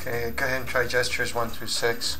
Okay, go ahead and try gestures one through six.